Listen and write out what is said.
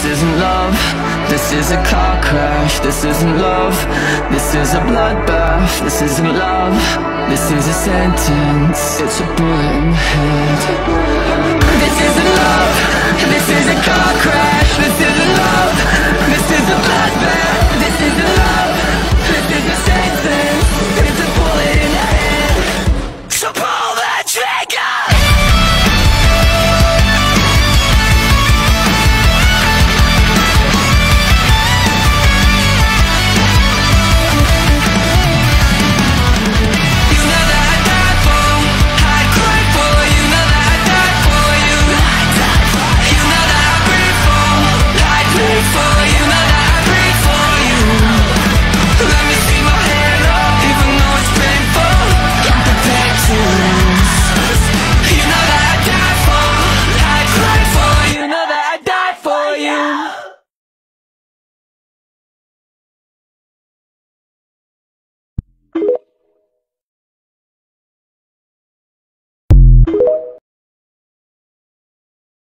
This isn't love, this is a car crash. This isn't love, this is a bloodbath. This isn't love, this is a sentence. It's a bullet in the head.